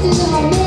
真的好累。